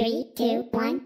Three, two, one!